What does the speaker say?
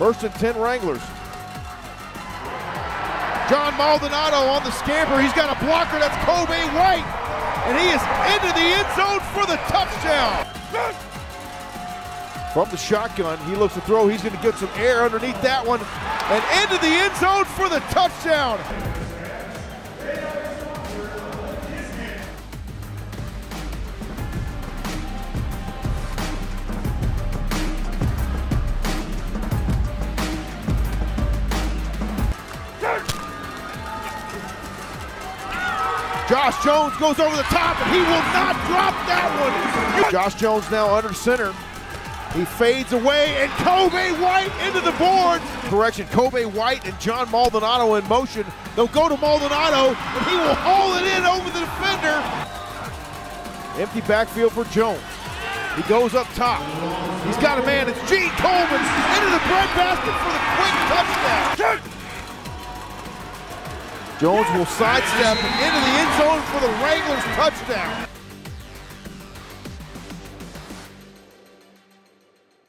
First and 10 Wranglers. John Maldonado on the scamper. He's got a blocker. That's Kobe White. And he is into the end zone for the touchdown. From the shotgun, he looks to throw. He's going to get some air underneath that one. And into the end zone for the touchdown. Josh Jones goes over the top, and he will not drop that one. Josh Jones now under center. He fades away, and Kobe White into the board. Correction, Kobe White and John Maldonado in motion. They'll go to Maldonado, and he will haul it in over the defender. Empty backfield for Jones. He goes up top. He's got a man. It's Gene Coleman into the breadbasket for the quick touchdown. Jones will sidestep into the end zone for the Wranglers touchdown.